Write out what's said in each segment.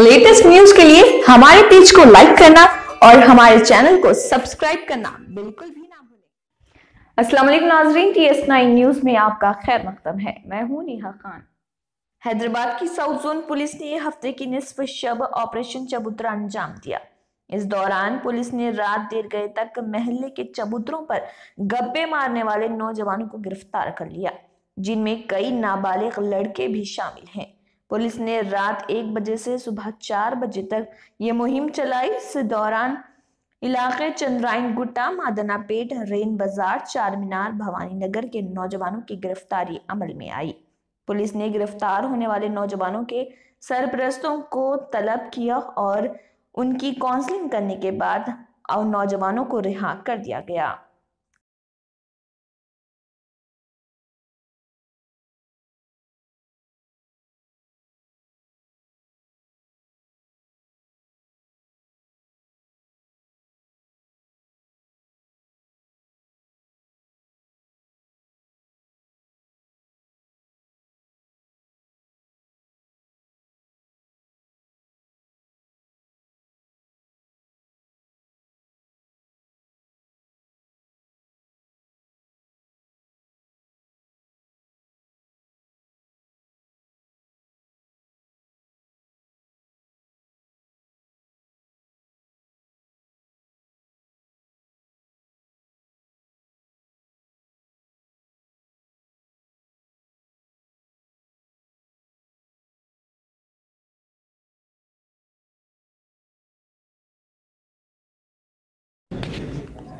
Latest news के लिए हमारे पेज को लाइक करना और हमारे चैनल को सब्सक्राइब करना। बिल्कुल भी ना भूलें। अस्सलाम वालेकुम नाजरीन टी एस नाइन न्यूज़ में आपका खैर मकदम है। मैं हूँ नेहा खान। हैदराबाद की साउथ जोन पुलिस ने हफ़्ते की निसफ शब ऑपरेशन चबूतरा अंजाम दिया। इस दौरान पुलिस ने रात देर गए तक महल्ले के चबूतरों पर गप्पे मारने वाले नौजवानों को गिरफ़्तार कर लिया। जिनमें कई नाबालिग लड़के भी शामिल हैं। पुलिस ने रात एक बजे से सुबह चार बजे तक ये मुहिम चलाई। इस दौरान इलाके चंद्राइन गुट्टा मादना पेट रेन बाज़ार चार मीनार भवानी नगर के नौजवानों की गिरफ्तारी अमल में आई। पुलिस ने गिरफ़्तार होने वाले नौजवानों के सरप्रस्तों को तलब किया और उनकी काउंसलिंग करने के बाद नौजवानों को रिहा कर दिया गया।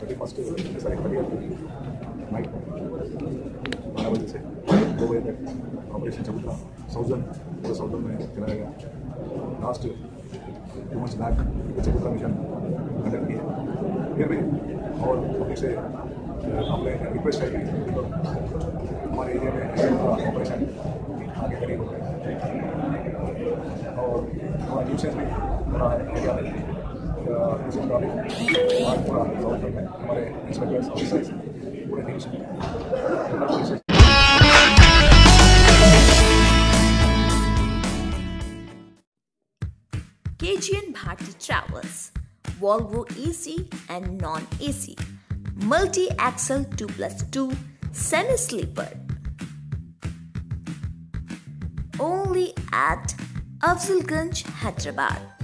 थर्टी फ़र्स्ट सॉरी थर्टी बारह बजे से दो बजे तक ऑपरेशन चबूतरा साउजन पूरे साउजन में चलाया गया लास्ट टू मंथ्स बैक चबूतरा मिशन कंडक्ट किया फिर भी और पब्लिक से हमने रिक्वेस्ट है कि हमारे एरिया में ऑपरेशन आगे करीब और हमारा न्यूसेंस भी हमारा एरिया में हमारे इंस्पेक्टर्स ऑफिसर्स पूरे news police KGN Bharti Travels, Volvo AC and non-AC, multi-axle 2 plus 2, semi-sleeper. Only at Afzalganj, Hyderabad.